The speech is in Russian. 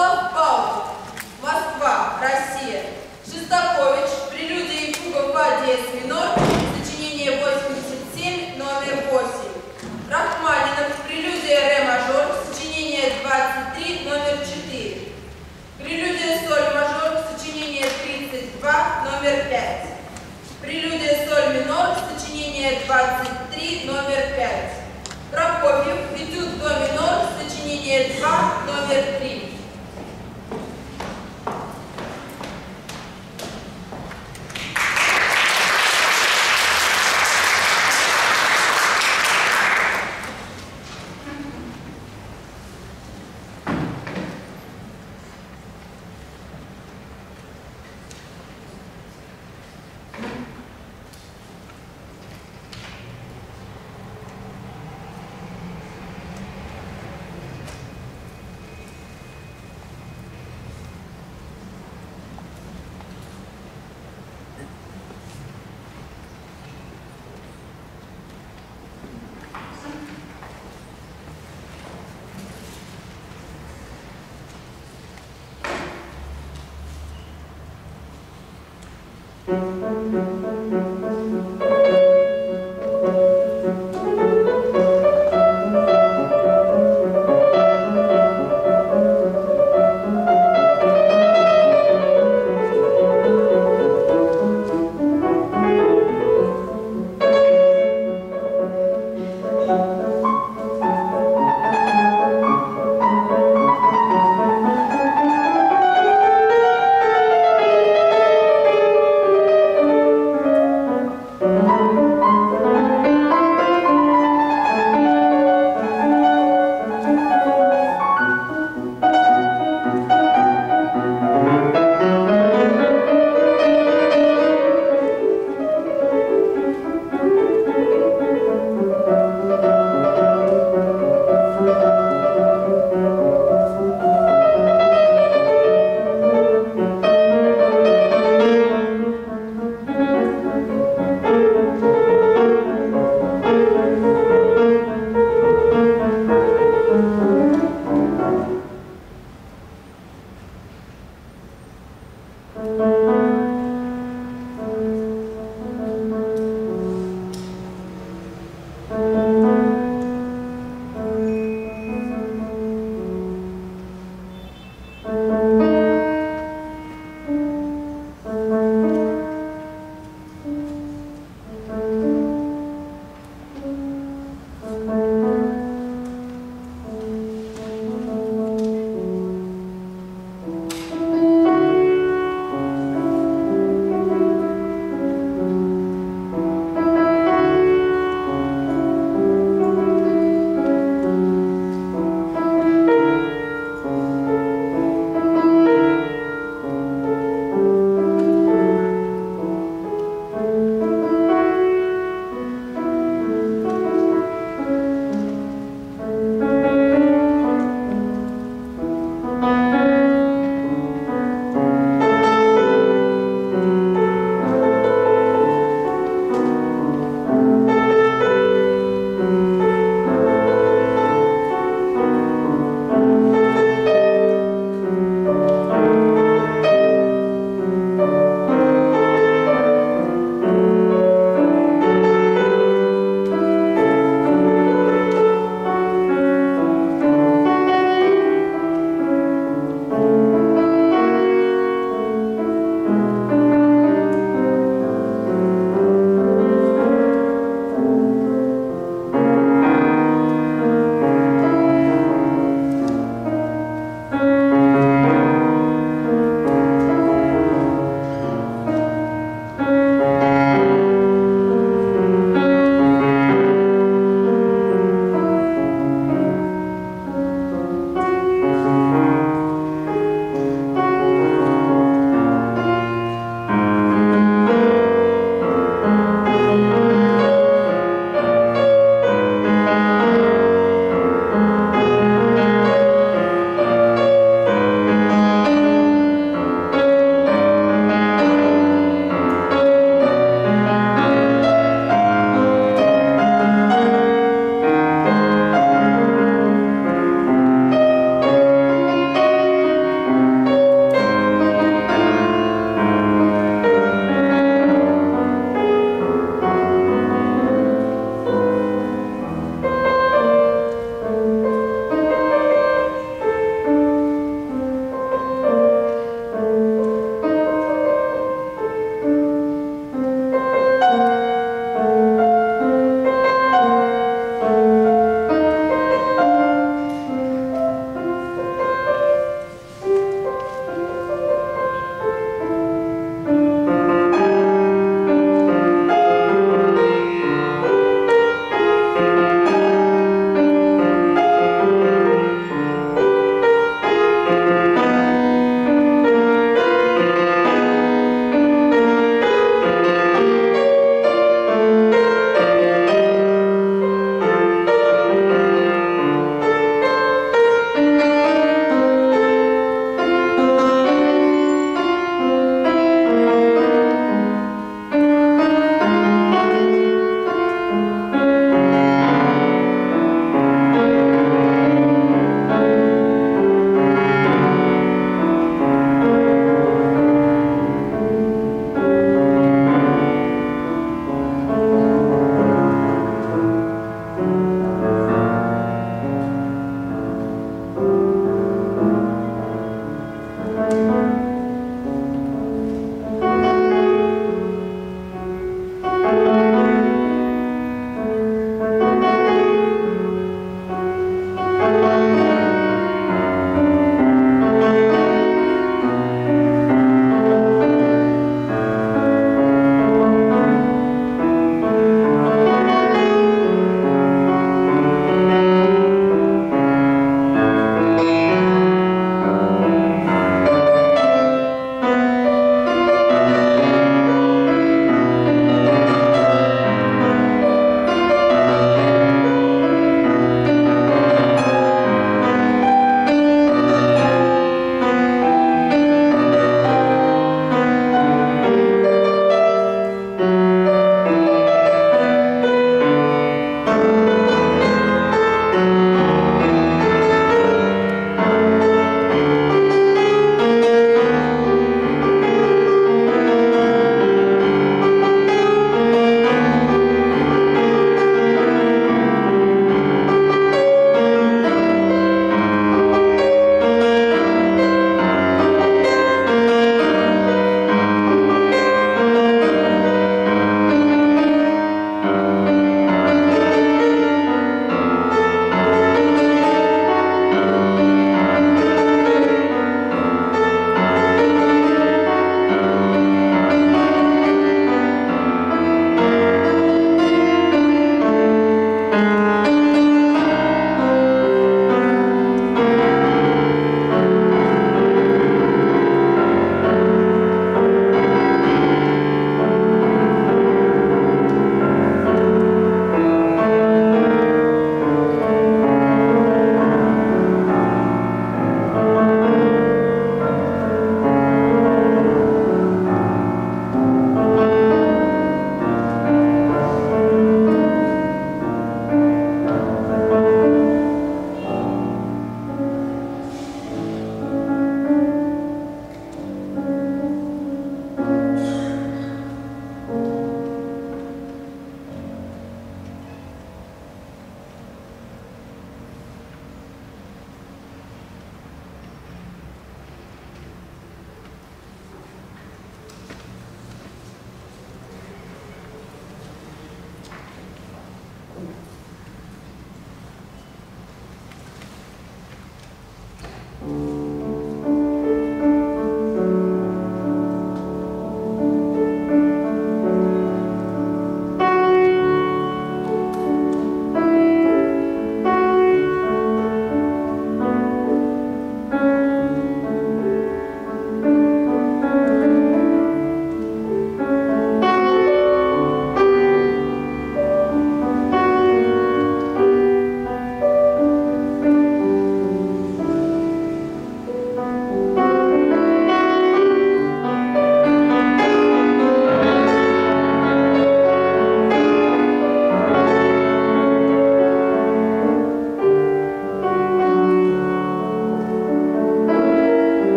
Вячеслав Павлов, Москва, Россия. Шестакович, прелюдия и фуга в минор, сочинение 87, номер 8. Рахманинов, прелюдия ре мажор, сочинение 23, номер 4. Прелюдия соль мажор, сочинение 32, номер 5. Прелюдия соль минор, сочинение 23, номер 5. Прокопьев, этюд до минор, сочинение 2, номер 5.